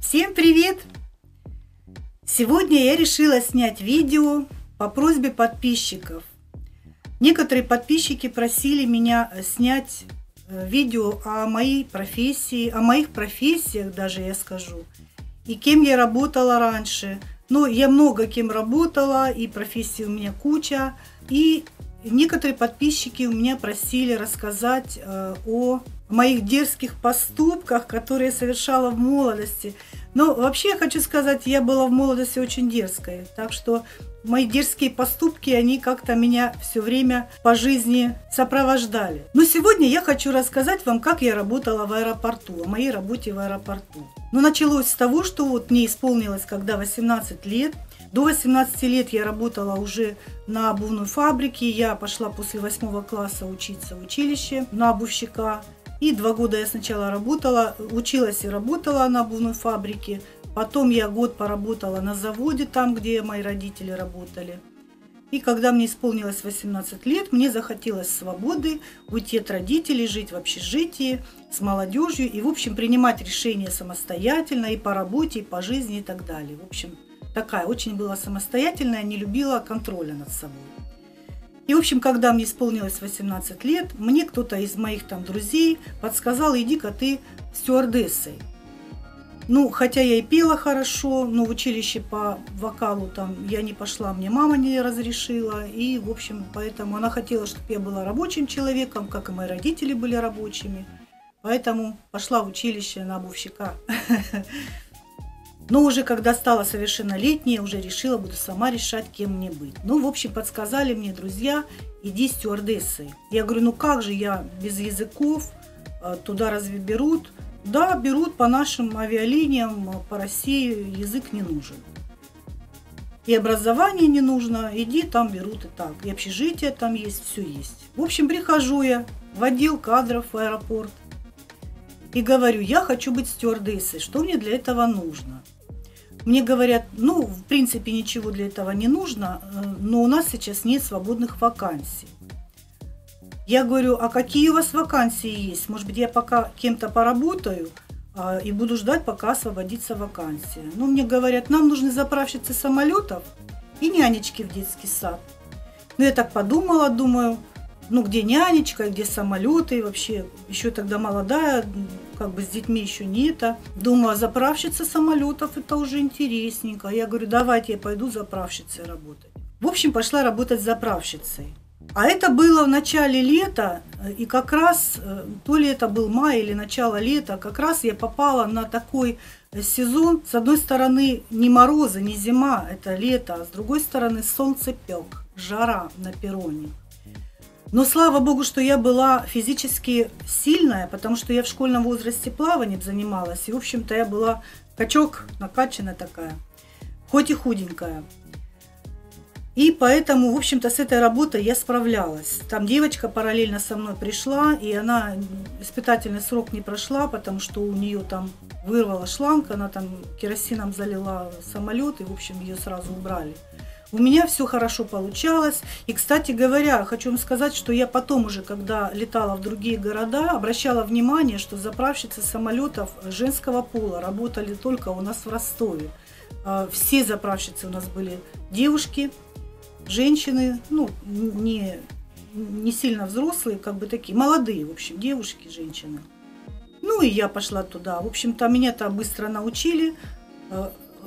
Всем привет! Сегодня я решила снять видео по просьбе подписчиков. Некоторые подписчики просили меня снять э, видео о моей профессии, о моих профессиях даже я скажу, и кем я работала раньше. Но я много кем работала, и профессий у меня куча, и некоторые подписчики у меня просили рассказать э, о моих дерзких поступках, которые я совершала в молодости. Но вообще я хочу сказать, я была в молодости очень дерзкой. Так что мои дерзкие поступки, они как-то меня все время по жизни сопровождали. Но сегодня я хочу рассказать вам, как я работала в аэропорту, о моей работе в аэропорту. Но началось с того, что вот мне исполнилось, когда 18 лет, до 18 лет я работала уже на обувной фабрике. Я пошла после 8 класса учиться в училище на обувщика. И два года я сначала работала, училась и работала на обувной фабрике. Потом я год поработала на заводе, там, где мои родители работали. И когда мне исполнилось 18 лет, мне захотелось свободы, уйти от родителей, жить в общежитии с молодежью и, в общем, принимать решения самостоятельно и по работе, и по жизни и так далее. В общем, такая очень была самостоятельная, не любила контроля над собой. И, в общем, когда мне исполнилось 18 лет, мне кто-то из моих там друзей подсказал, иди-ка ты стюардессой. Ну, хотя я и пела хорошо, но в училище по вокалу там я не пошла, мне мама не разрешила. И, в общем, поэтому она хотела, чтобы я была рабочим человеком, как и мои родители были рабочими. Поэтому пошла в училище на обувщика. Но уже когда стала совершеннолетней, уже решила, буду сама решать, кем мне быть. Ну, в общем, подсказали мне друзья, иди стюардессой. Я говорю, ну как же я без языков, а, туда разве берут? Да, берут по нашим авиалиниям, по России язык не нужен. И образование не нужно, иди, там берут и так. И общежитие там есть, все есть. В общем, прихожу я в отдел кадров в аэропорт и говорю, я хочу быть стюардессой, что мне для этого нужно? Мне говорят, ну, в принципе, ничего для этого не нужно, э, но у нас сейчас нет свободных вакансий. Я говорю, а какие у вас вакансии есть? Может быть, я пока кем-то поработаю а, и буду ждать, пока освободится вакансия. Ну, мне говорят, нам нужны заправщицы самолетов и нянечки в детский сад. Ну, я так подумала, думаю, ну, где нянечка, где самолеты, и вообще еще тогда молодая, как бы с детьми еще не это. Думаю, а заправщица самолетов это уже интересненько. Я говорю, давайте я пойду заправщицей работать. В общем, пошла работать заправщицей. А это было в начале лета, и как раз, э, то ли это был май или начало лета, как раз я попала на такой сезон. С одной стороны, не морозы, не зима, это лето, а с другой стороны, солнце пек, жара на перроне. Но слава богу, что я была физически сильная, потому что я в школьном возрасте плаванием занималась. И, в общем-то, я была качок, накачанная такая, хоть и худенькая. И поэтому, в общем-то, с этой работой я справлялась. Там девочка параллельно со мной пришла, и она испытательный срок не прошла, потому что у нее там вырвала шланг, она там керосином залила самолет, и, в общем, ее сразу убрали. У меня все хорошо получалось. И, кстати говоря, хочу вам сказать, что я потом уже, когда летала в другие города, обращала внимание, что заправщицы самолетов женского пола работали только у нас в Ростове. А, все заправщицы у нас были девушки, женщины, ну, не, не сильно взрослые, как бы такие, молодые, в общем, девушки, женщины. Ну и я пошла туда. В общем-то, меня-то быстро научили.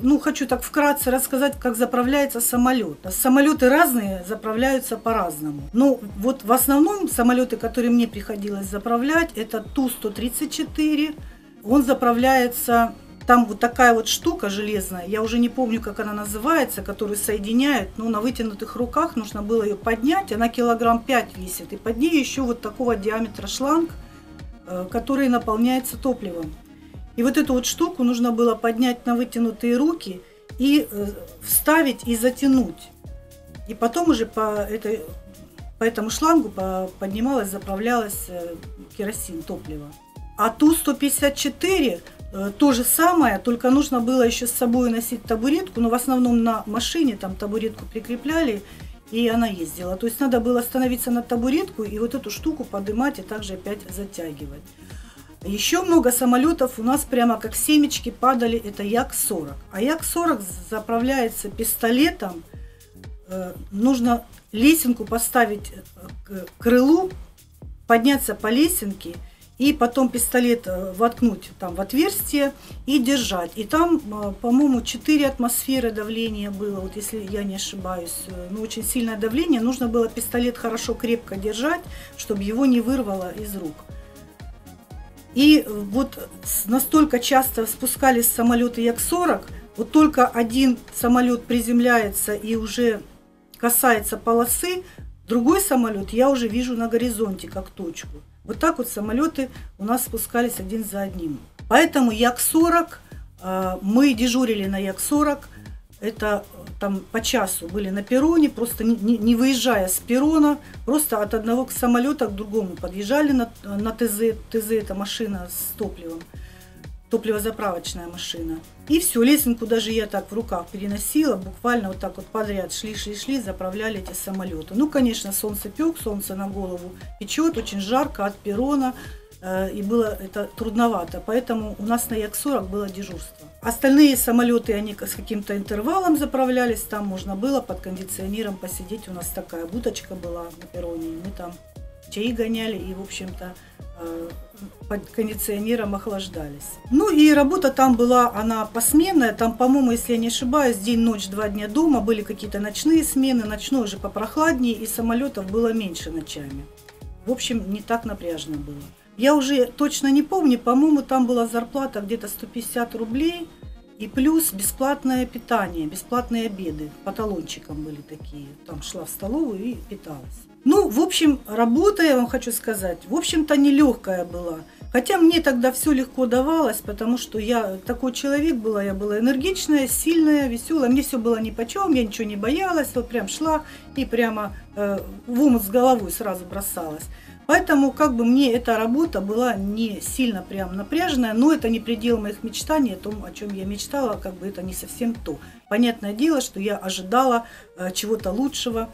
Ну, хочу так вкратце рассказать, как заправляется самолет. Самолеты разные, заправляются по-разному. Ну, вот в основном самолеты, которые мне приходилось заправлять, это Ту-134. Он заправляется, там вот такая вот штука железная, я уже не помню, как она называется, которую соединяют, но на вытянутых руках нужно было ее поднять, она килограмм 5 весит, и под ней еще вот такого диаметра шланг, э, который наполняется топливом. И вот эту вот штуку нужно было поднять на вытянутые руки и э, вставить и затянуть. И потом уже по, этой, по этому шлангу поднималась, заправлялась э, керосин, топливо. А Ту-154 э, то же самое, только нужно было еще с собой носить табуретку, но в основном на машине там табуретку прикрепляли, и она ездила. То есть надо было становиться на табуретку и вот эту штуку поднимать и также опять затягивать. Еще много самолетов у нас прямо как семечки падали, это Як-40. А Як-40 заправляется пистолетом, э, нужно лесенку поставить э, к крылу, подняться по лесенке – и потом пистолет э, воткнуть там в отверстие и держать. И там, по-моему, 4 атмосферы давления было, вот если я не ошибаюсь. Ну, очень сильное давление. Нужно было пистолет хорошо крепко держать, чтобы его не вырвало из рук. И вот настолько часто спускались самолеты Як-40, вот только один самолет приземляется и уже касается полосы, другой самолет я уже вижу на горизонте как точку. Вот так вот самолеты у нас спускались один за одним. Поэтому Як-40, а, мы дежурили на Як-40, это там по часу были на перроне, просто не, не выезжая с перрона, просто от одного самолета к другому подъезжали на, на ТЗ, ТЗ это машина с топливом топливозаправочная машина. И все, лесенку даже я так в руках переносила, буквально вот так вот подряд шли, шли, шли, заправляли эти самолеты. Ну, конечно, солнце пек, солнце на голову печет, очень жарко от перрона, и было это трудновато, поэтому у нас на Як-40 было дежурство. Остальные самолеты, они с каким-то интервалом заправлялись, там можно было под кондиционером посидеть, у нас такая будочка была на перроне, мы там чаи гоняли и, в общем-то, Э, под кондиционером охлаждались. Ну и работа там была, она посменная, там, по-моему, если я не ошибаюсь, день-ночь, два дня дома, были какие-то ночные смены, ночной уже попрохладнее, и самолетов было меньше ночами. В общем, не так напряжно было. Я уже точно не помню, по-моему, там была зарплата где-то 150 рублей, и плюс бесплатное питание, бесплатные обеды, по талончикам были такие. Там шла в столовую и питалась. Ну, в общем, работа, я вам хочу сказать, в общем-то, нелегкая была. Хотя мне тогда все легко давалось, потому что я такой человек была, я была энергичная, сильная, веселая, мне все было ни по чем, я ничего не боялась, вот прям шла и прямо э, в омут с головой сразу бросалась. Поэтому как бы мне эта работа была не сильно прям напряженная, но это не предел моих мечтаний, о том, о чем я мечтала, как бы это не совсем то. Понятное дело, что я ожидала э, чего-то лучшего.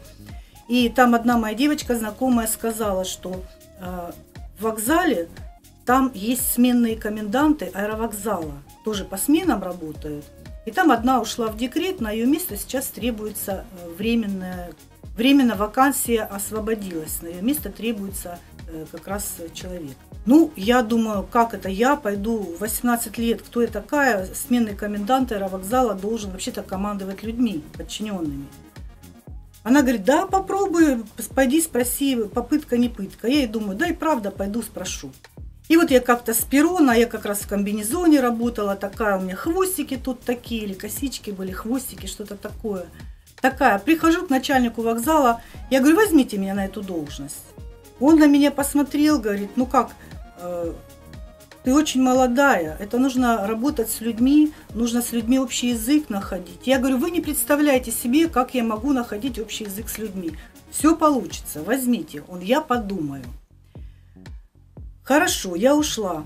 И там одна моя девочка знакомая сказала, что э, в вокзале там есть сменные коменданты аэровокзала, тоже по сменам работают. И там одна ушла в декрет, на ее место сейчас требуется э, временная, временно вакансия освободилась, на ее место требуется э, как раз человек. Ну, я думаю, как это я пойду 18 лет, кто я такая, сменный комендант аэровокзала должен вообще-то командовать людьми, подчиненными. Она говорит, да, попробуй, пойди спроси, попытка не пытка. Я ей думаю, да и правда, пойду спрошу. И вот я как-то с перона, я как раз в комбинезоне работала, такая у меня хвостики тут такие, или косички были, хвостики, что-то такое. Такая, прихожу к начальнику вокзала, я говорю, возьмите меня на эту должность. Он на меня посмотрел, говорит, ну как, э, ты очень молодая, это нужно работать с людьми, нужно с людьми общий язык находить. Я говорю, вы не представляете себе, как я могу находить общий язык с людьми. Все получится, возьмите. Он, я подумаю. Хорошо, я ушла.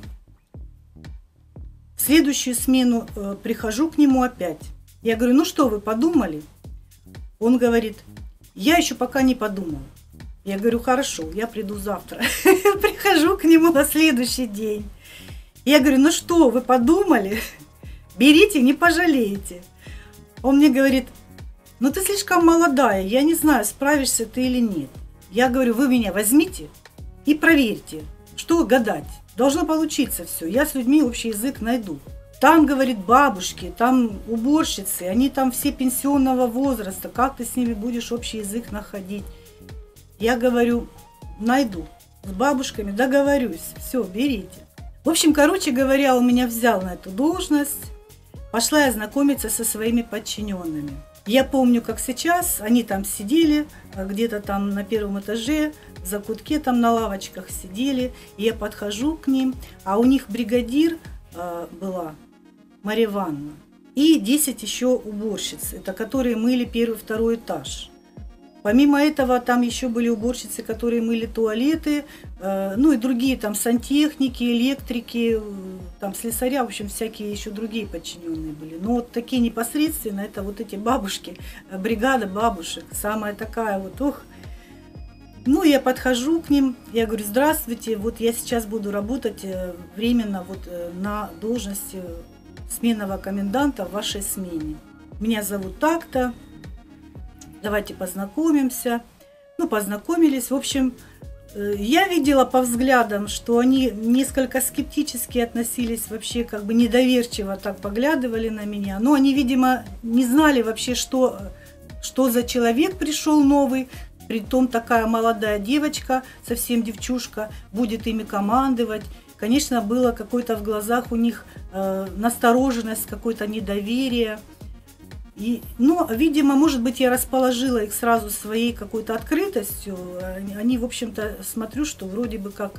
В следующую смену э, прихожу к нему опять. Я говорю, ну что, вы подумали? Он говорит, я еще пока не подумал. Я говорю, хорошо, я приду завтра. Прихожу к нему на следующий день. Я говорю, ну что, вы подумали? Берите, не пожалеете. Он мне говорит, ну ты слишком молодая, я не знаю, справишься ты или нет. Я говорю, вы меня возьмите и проверьте, что гадать. Должно получиться все, я с людьми общий язык найду. Там, говорит, бабушки, там уборщицы, они там все пенсионного возраста, как ты с ними будешь общий язык находить? Я говорю, найду, с бабушками договорюсь, все, берите. В общем, короче говоря, он меня взял на эту должность. Пошла я знакомиться со своими подчиненными. Я помню, как сейчас, они там сидели, а где-то там на первом этаже, в закутке там на лавочках сидели. И я подхожу к ним, а у них бригадир э, была, Мария Ивановна, и 10 еще уборщиц, это которые мыли первый, второй этаж. Помимо этого, там еще были уборщицы, которые мыли туалеты, э, ну и другие там сантехники, электрики, там слесаря, в общем, всякие еще другие подчиненные были. Но вот такие непосредственно, это вот эти бабушки, э, бригада бабушек, самая такая вот, ох. Ну, я подхожу к ним, я говорю, здравствуйте, вот я сейчас буду работать э, временно вот э, на должности сменного коменданта в вашей смене. Меня зовут так-то, давайте познакомимся. Ну, познакомились, в общем, э, я видела по взглядам, что они несколько скептически относились, вообще как бы недоверчиво так поглядывали на меня. Но они, видимо, не знали вообще, что, что за человек пришел новый, Притом такая молодая девочка, совсем девчушка, будет ими командовать. Конечно, было какое-то в глазах у них э, настороженность, какое-то недоверие. И, но, видимо, может быть, я расположила их сразу своей какой-то открытостью. Они, они в общем-то, смотрю, что вроде бы как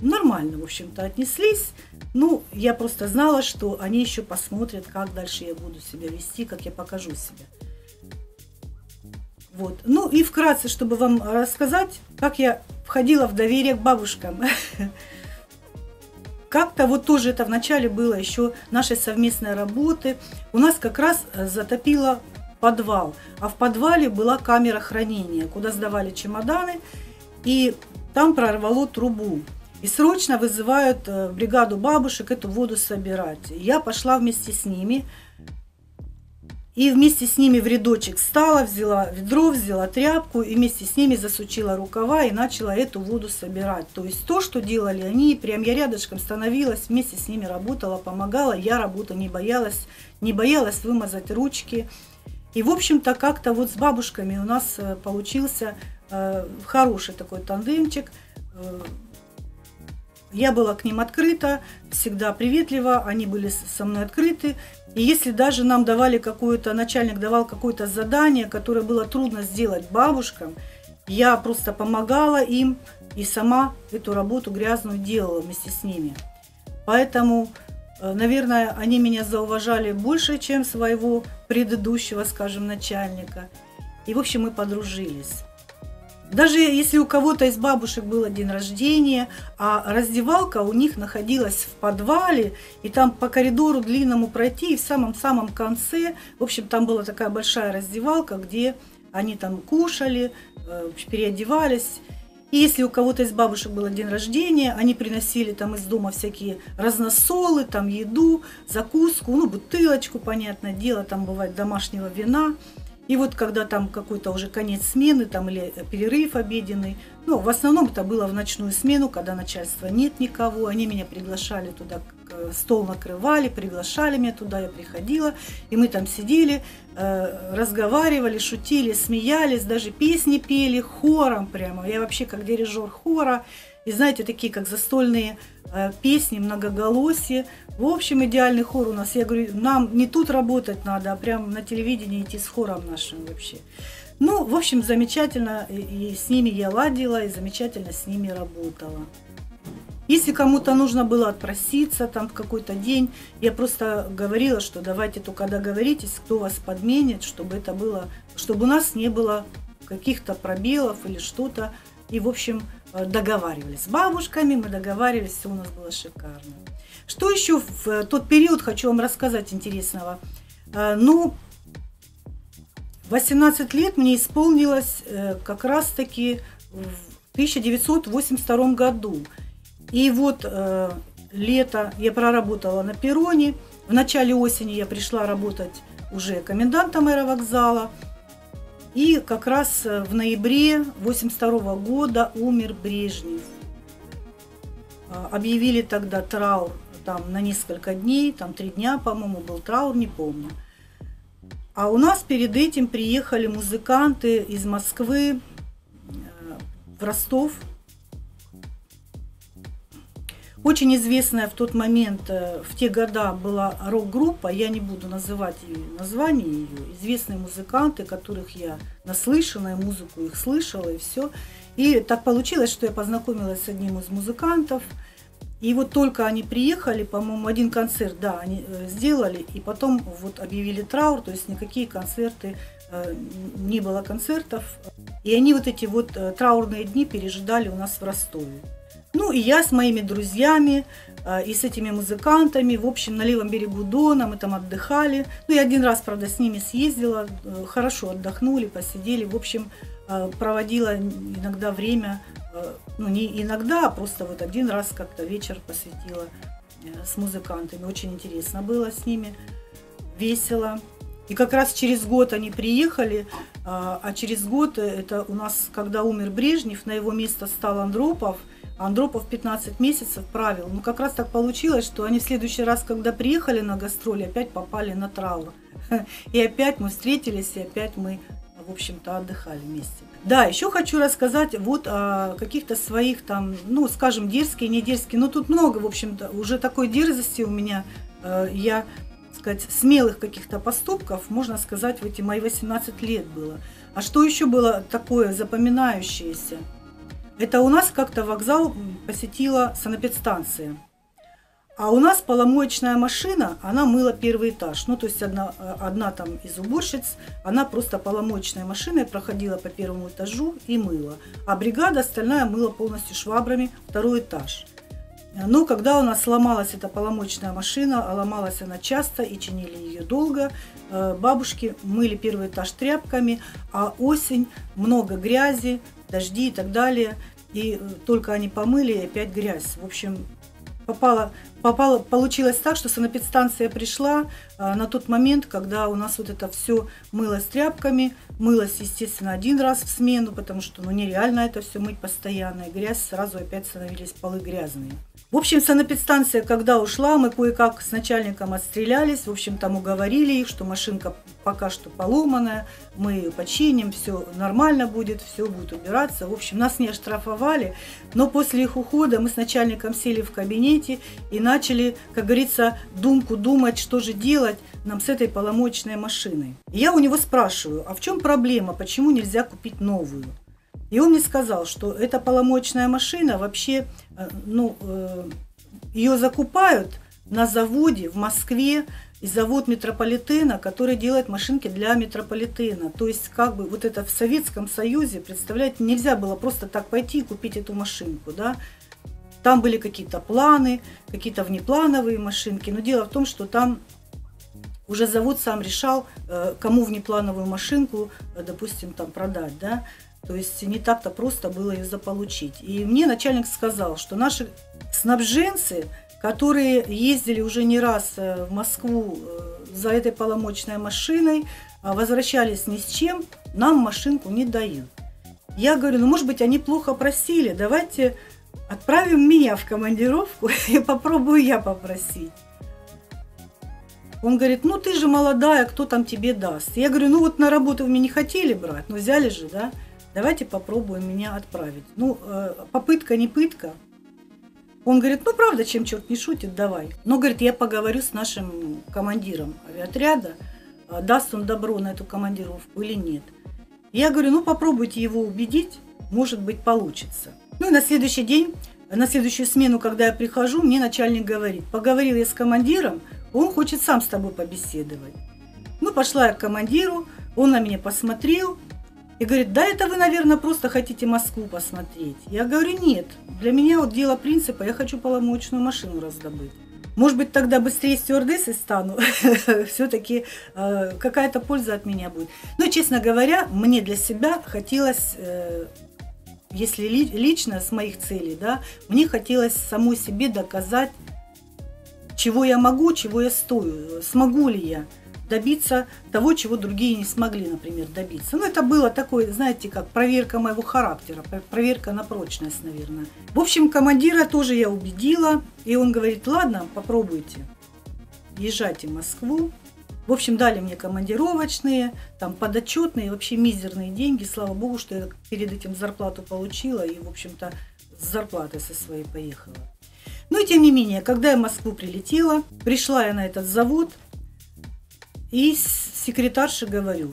нормально, в общем-то, отнеслись. Ну, я просто знала, что они еще посмотрят, как дальше я буду себя вести, как я покажу себя. Вот. Ну и вкратце, чтобы вам рассказать, как я входила в доверие к бабушкам. Как-то вот тоже это вначале было еще нашей совместной работы. У нас как раз затопило подвал, а в подвале была камера хранения, куда сдавали чемоданы, и там прорвало трубу. И срочно вызывают э, бригаду бабушек эту воду собирать. Я пошла вместе с ними, и вместе с ними в рядочек стала, взяла ведро, взяла тряпку и вместе с ними засучила рукава и начала эту воду собирать. То есть то, что делали они, прям я рядышком становилась, вместе с ними работала, помогала, я работу не боялась, не боялась вымазать ручки. И, в общем-то, как-то вот с бабушками у нас э, получился э, хороший такой тандемчик. Я была к ним открыта, всегда приветлива, они были со мной открыты. И если даже нам давали какое-то, начальник давал какое-то задание, которое было трудно сделать бабушкам, я просто помогала им и сама эту работу грязную делала вместе с ними. Поэтому, э, наверное, они меня зауважали больше, чем своего предыдущего, скажем, начальника. И, в общем, мы подружились. Даже если у кого-то из бабушек было день рождения, а раздевалка у них находилась в подвале, и там по коридору длинному пройти, и в самом-самом конце, в общем, там была такая большая раздевалка, где они там кушали, э, переодевались. И если у кого-то из бабушек было день рождения, они приносили там из дома всякие разносолы, там еду, закуску, ну, бутылочку, понятное дело, там бывает домашнего вина – и вот когда там какой-то уже конец смены там или перерыв обеденный, ну, в основном это было в ночную смену, когда начальства нет никого, они меня приглашали туда, стол накрывали, приглашали меня туда, я приходила, и мы там сидели, э, разговаривали, шутили, смеялись, даже песни пели хором прямо. Я вообще как дирижер хора, и знаете, такие как застольные э, песни, многоголосие. В общем, идеальный хор у нас. Я говорю, нам не тут работать надо, а прямо на телевидении идти с хором нашим вообще. Ну, в общем, замечательно. И, с ними я ладила, и замечательно с ними работала. Если кому-то нужно было отпроситься там в какой-то день, я просто говорила, что давайте только договоритесь, кто вас подменит, чтобы это было, чтобы у нас не было каких-то пробелов или что-то. И, в общем, договаривались. С бабушками мы договаривались, все у нас было шикарно. Что еще в э, тот период хочу вам рассказать интересного? Э, ну, 18 лет мне исполнилось как раз-таки в 1982 году. И вот лето я проработала на перроне. В начале осени я пришла работать уже комендантом аэровокзала – и как раз э, в ноябре 1982 года умер Брежнев. А, объявили тогда траур там на несколько дней, там три дня, по-моему, был траур, не помню. А у нас перед этим приехали музыканты из Москвы э, в Ростов очень известная в тот момент, э, в те года была рок-группа, я не буду называть ее, название ее, известные музыканты, которых я наслышана, и музыку их слышала, и все. И так получилось, что я познакомилась с одним из музыкантов, и вот только они приехали, по-моему, один концерт, да, они э, сделали, и потом вот объявили траур, то есть никакие концерты, э, не было концертов. И они вот эти вот траурные дни пережидали у нас в Ростове. Ну и я с моими друзьями э, и с этими музыкантами, в общем, на левом берегу Дона, мы там отдыхали. Ну, я один раз, правда, с ними съездила, э, хорошо отдохнули, посидели. В общем, э, проводила иногда время, э, ну не иногда, а просто вот один раз как-то вечер посвятила с музыкантами. Очень интересно было с ними, весело. И как раз через год они приехали, а через год это у нас, когда умер Брежнев, на его место стал Андропов – Андропов 15 месяцев правил. Ну, как раз так получилось, что они в следующий раз, когда приехали на гастроли, опять попали на траур. И опять мы встретились, и опять мы, в общем-то, отдыхали вместе. Да, еще хочу рассказать вот о каких-то своих там, ну, скажем, дерзкие, не дерзкие. Ну, тут много, в общем-то, уже такой дерзости у меня. Э, я, сказать, смелых каких-то поступков, можно сказать, в эти мои 18 лет было. А что еще было такое запоминающееся? Это у нас как-то вокзал посетила санэпидстанция. А у нас поломоечная машина, она мыла первый этаж. Ну, то есть одна, одна там из уборщиц, она просто поломоечной машиной проходила по первому этажу и мыла. А бригада остальная мыла полностью швабрами второй этаж. Но когда у нас сломалась эта поломочная машина, а ломалась она часто и чинили ее долго, э, бабушки мыли первый этаж тряпками, а осень, много грязи, дожди и так далее. И э, только они помыли, и опять грязь. В общем, попала, попала, получилось так, что санэпидстанция пришла а, на тот момент, когда у нас вот это все мылось тряпками, мылось, естественно, один раз в смену, потому что ну, нереально это все мыть постоянно, и грязь сразу опять становились полы грязные. В общем, санэпидстанция, когда ушла, мы кое-как с начальником отстрелялись, в общем, там уговорили их, что машинка пока что поломанная, мы ее починим, все нормально будет, все будет убираться. В общем, нас не оштрафовали, но после их ухода мы с начальником сели в кабинете и начали, как говорится, думку думать, что же делать нам с этой поломочной машиной. И я у него спрашиваю, а в чем проблема, почему нельзя купить новую? И он мне сказал, что эта поломочная машина вообще, э, ну, э, ее закупают на заводе в Москве, и завод метрополитена, который делает машинки для метрополитена. То есть, как бы вот это в Советском Союзе, представляете, нельзя было просто так пойти и купить эту машинку, да. Там были какие-то планы, какие-то внеплановые машинки, но дело в том, что там уже завод сам решал, э, кому внеплановую машинку, допустим, там продать, да. То есть не так-то просто было ее заполучить. И мне начальник сказал, что наши снабженцы, которые ездили уже не раз э, в Москву э, за этой поломочной машиной, а возвращались ни с чем, нам машинку не дают. Я говорю, ну может быть они плохо просили, давайте отправим меня в командировку и попробую я попросить. Он говорит, ну ты же молодая, кто там тебе даст? Я говорю, ну вот на работу вы меня не хотели брать, но взяли же, да? Давайте попробуем меня отправить. Ну, э, попытка не пытка. Он говорит, ну правда, чем черт не шутит, давай. Но, говорит, я поговорю с нашим командиром авиаотряда, э, даст он добро на эту командировку или нет. Я говорю, ну попробуйте его убедить, может быть получится. Ну и на следующий день, на следующую смену, когда я прихожу, мне начальник говорит, поговорил я с командиром, он хочет сам с тобой побеседовать. Ну, пошла я к командиру, он на меня посмотрел, и говорит, да это вы, наверное, просто хотите Москву посмотреть. Я говорю, нет, для меня вот дело принципа, я хочу поломочную машину раздобыть. Может быть, тогда быстрее стюардессой стану. Все-таки э, какая-то польза от меня будет. Но, честно говоря, мне для себя хотелось, э, если ли, лично с моих целей, да, мне хотелось самой себе доказать, чего я могу, чего я стою, смогу ли я добиться того, чего другие не смогли, например, добиться. Ну, это было такое, знаете, как проверка моего характера, проверка на прочность, наверное. В общем, командира тоже я убедила, и он говорит, ладно, попробуйте, езжайте в Москву. В общем, дали мне командировочные, там подотчетные, вообще мизерные деньги. Слава богу, что я перед этим зарплату получила и, в общем-то, с зарплатой со своей поехала. Но ну, тем не менее, когда я в Москву прилетела, пришла я на этот завод, и секретарше говорю.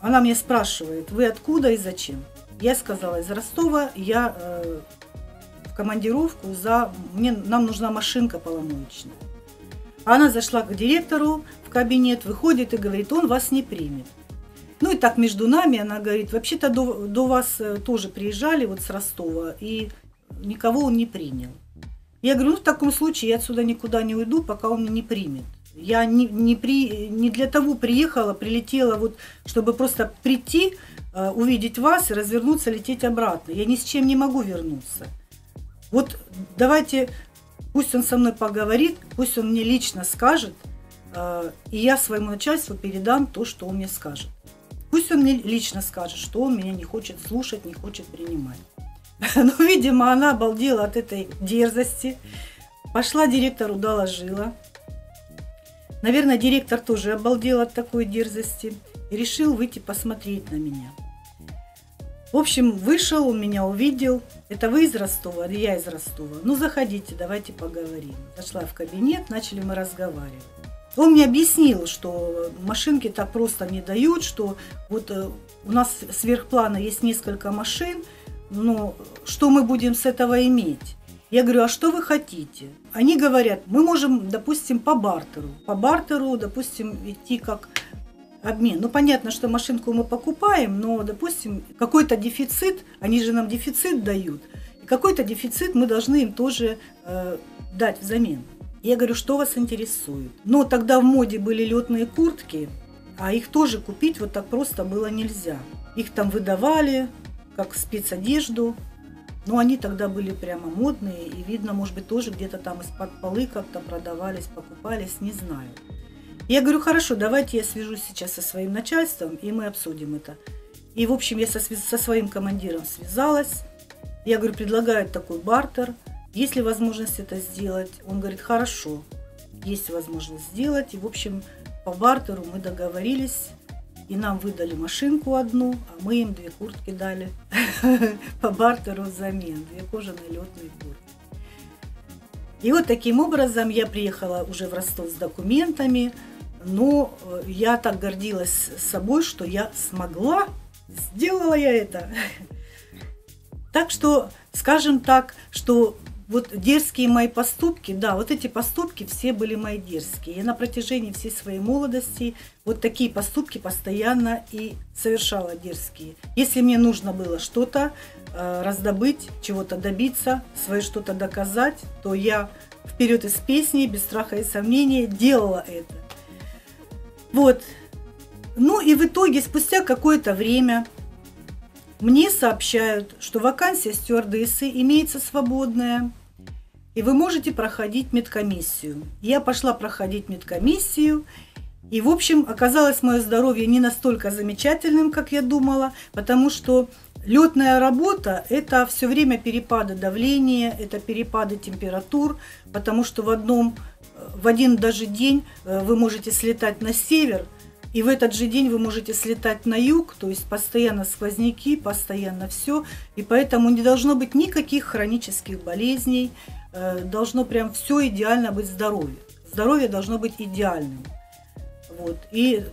Она мне спрашивает, вы откуда и зачем? Я сказала, из Ростова, я э, в командировку за... Мне, нам нужна машинка поломоечная. Она зашла к директору в кабинет, выходит и говорит, он вас не примет. Ну и так между нами она говорит, вообще-то до, до вас э, тоже приезжали вот с Ростова, и никого он не принял. Я говорю, ну в таком случае я отсюда никуда не уйду, пока он меня не примет. Я не, не, при, не для того приехала, прилетела, вот, чтобы просто прийти, э, увидеть вас развернуться, лететь обратно. Я ни с чем не могу вернуться. Вот давайте, пусть он со мной поговорит, пусть он мне лично скажет, э, и я своему начальству передам то, что он мне скажет. Пусть он мне лично скажет, что он меня не хочет слушать, не хочет принимать. Но, видимо, она обалдела от этой дерзости. Пошла директору, доложила. Наверное, директор тоже обалдел от такой дерзости и решил выйти посмотреть на меня. В общем, вышел, он меня увидел. Это вы из Ростова, или я из Ростова? Ну, заходите, давайте поговорим. Зашла в кабинет, начали мы разговаривать. Он мне объяснил, что машинки так просто не дают, что вот э, у нас сверхплана есть несколько машин, но что мы будем с этого иметь? Я говорю, а что вы хотите? Они говорят, мы можем, допустим, по бартеру. По бартеру, допустим, идти как обмен. Ну, понятно, что машинку мы покупаем, но, допустим, какой-то дефицит, они же нам дефицит дают, и какой-то дефицит мы должны им тоже э, дать взамен. Я говорю, что вас интересует? Но тогда в моде были летные куртки, а их тоже купить вот так просто было нельзя. Их там выдавали как спецодежду, но они тогда были прямо модные, и видно, может быть, тоже где-то там из-под полы как-то продавались, покупались, не знаю. Я говорю, хорошо, давайте я свяжусь сейчас со своим начальством, и мы обсудим это. И, в общем, я со, со своим командиром связалась. Я говорю, предлагают такой бартер – есть ли возможность это сделать? Он говорит, хорошо, есть возможность сделать. И, в общем, по бартеру мы договорились, и нам выдали машинку одну, а мы им две куртки дали по бартеру взамен, две кожаные летные куртки. И вот таким образом я приехала уже в Ростов с документами, но э, я так гордилась собой, что я смогла, сделала я это. Так что, скажем так, что вот дерзкие мои поступки, да, вот эти поступки все были мои дерзкие. Я на протяжении всей своей молодости вот такие поступки постоянно и совершала дерзкие. Если мне нужно было что-то э, раздобыть, чего-то добиться, свое что-то доказать, то я вперед из песни, без страха и сомнения делала это. Вот. Ну и в итоге, спустя какое-то время, мне сообщают, что вакансия стюардессы имеется свободная, и вы можете проходить медкомиссию. Я пошла проходить медкомиссию, и, в общем, оказалось мое здоровье не настолько замечательным, как я думала, потому что летная работа – это все время перепады давления, это перепады температур, потому что в, одном, в один даже день э, вы можете слетать на север – и в этот же день вы можете слетать на юг, то есть постоянно сквозняки, постоянно все. И поэтому не должно быть никаких хронических болезней. Э, должно прям все идеально быть здоровье. Здоровье должно быть идеальным. Вот. И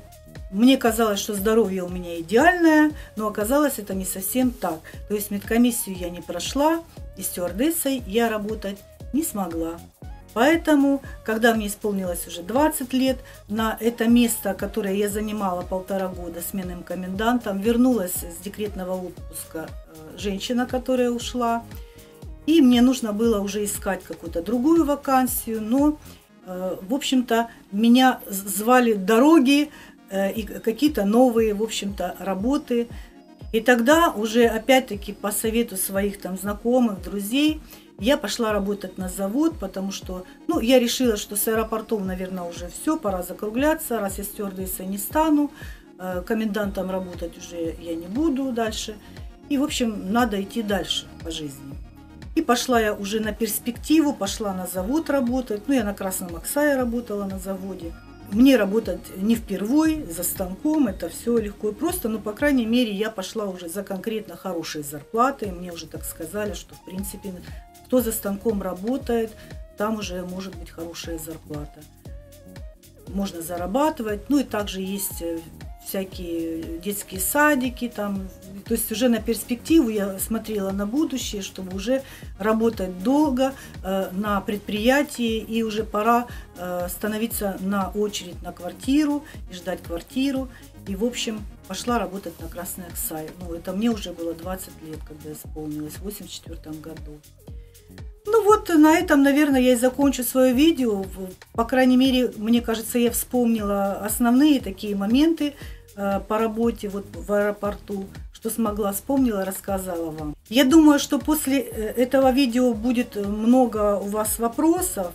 мне казалось, что здоровье у меня идеальное, но оказалось это не совсем так. То есть медкомиссию я не прошла, и стюардессой я работать не смогла. Поэтому, когда мне исполнилось уже 20 лет, на это место, которое я занимала полтора года сменным комендантом, вернулась с декретного отпуска э, женщина, которая ушла. И мне нужно было уже искать какую-то другую вакансию, но, э, в общем-то, меня звали дороги э, и какие-то новые, в общем-то, работы. И тогда уже, опять-таки, по совету своих там знакомых, друзей – я пошла работать на завод, потому что, ну, я решила, что с аэропортом, наверное, уже все, пора закругляться, раз я стюардессой не стану, э, комендантом работать уже я не буду дальше. И, в общем, надо идти дальше по жизни. И пошла я уже на перспективу, пошла на завод работать. Ну, я на Красном Оксае работала на заводе. Мне работать не впервой, за станком, это все легко и просто, но, по крайней мере, я пошла уже за конкретно хорошие зарплаты. Мне уже так сказали, что, в принципе, кто за станком работает, там уже может быть хорошая зарплата. Можно зарабатывать. Ну и также есть э, всякие детские садики там. То есть уже на перспективу я смотрела на будущее, чтобы уже работать долго э, на предприятии и уже пора э, становиться на очередь на квартиру и ждать квартиру. И, в общем, пошла работать на Красной Оксай. Ну, это мне уже было 20 лет, когда исполнилось, в 84 году. Ну вот на этом, наверное, я и закончу свое видео. По крайней мере, мне кажется, я вспомнила основные такие моменты э, по работе вот в аэропорту, что смогла, вспомнила, рассказала вам. Я думаю, что после э, этого видео будет много у вас вопросов.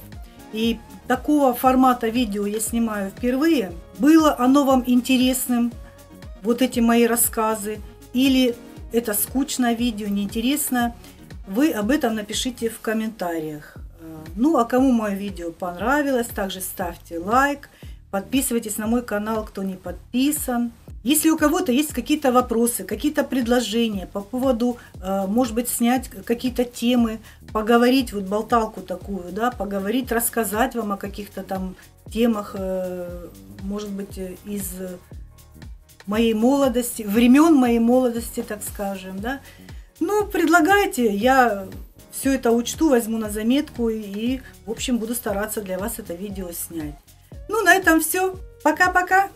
И такого формата видео я снимаю впервые. Было оно вам интересным, вот эти мои рассказы, или это скучное видео, неинтересно, вы об этом напишите в комментариях. Ну, а кому мое видео понравилось, также ставьте лайк, подписывайтесь на мой канал, кто не подписан. Если у кого-то есть какие-то вопросы, какие-то предложения по поводу, э, может быть, снять какие-то темы, поговорить, вот болталку такую, да, поговорить, рассказать вам о каких-то там темах, э, может быть, из моей молодости, времен моей молодости, так скажем, да. Ну, предлагайте, я все это учту, возьму на заметку и, в общем, буду стараться для вас это видео снять. Ну, на этом все. Пока-пока!